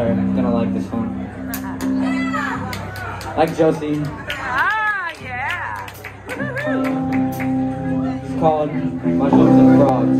I'm gonna like this one. Like Josie. Ah, yeah. It's called Mushrooms and Frogs.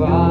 fire.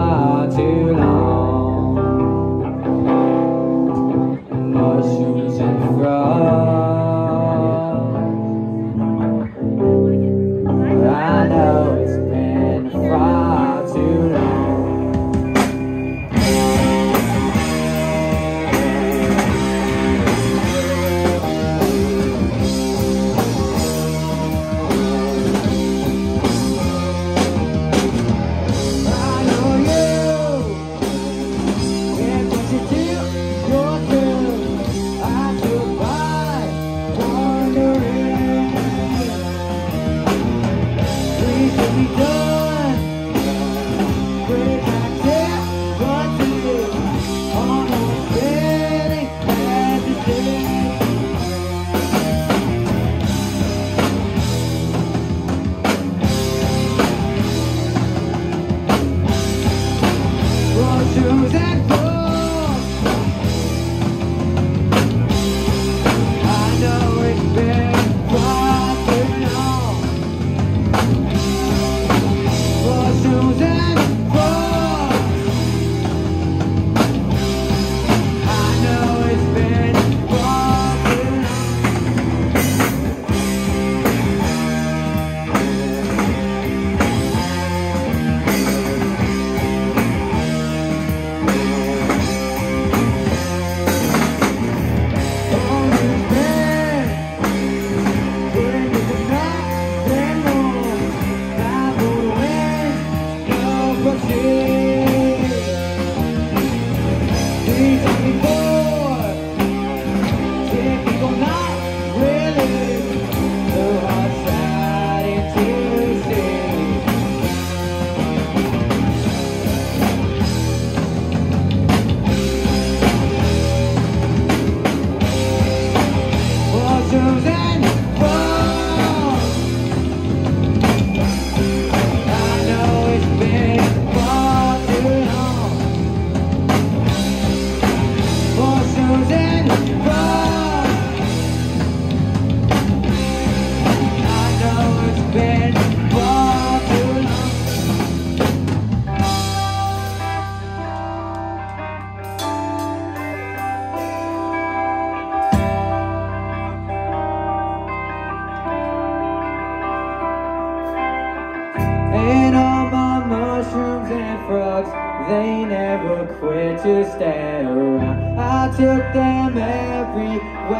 They never quit to stay around I took them everywhere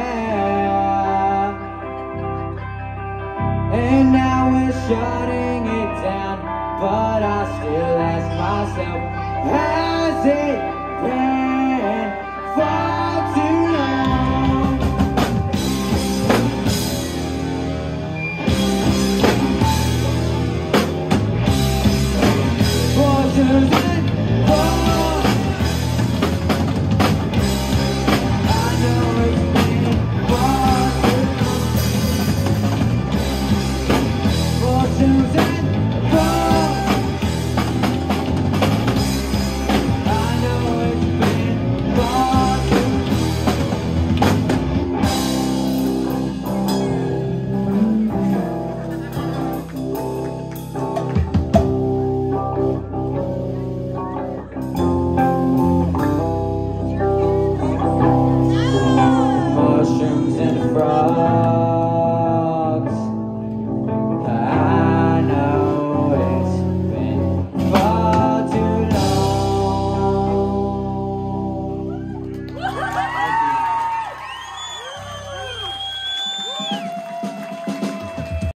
And now we're shutting it down But I still ask myself Has it been far too long? Was it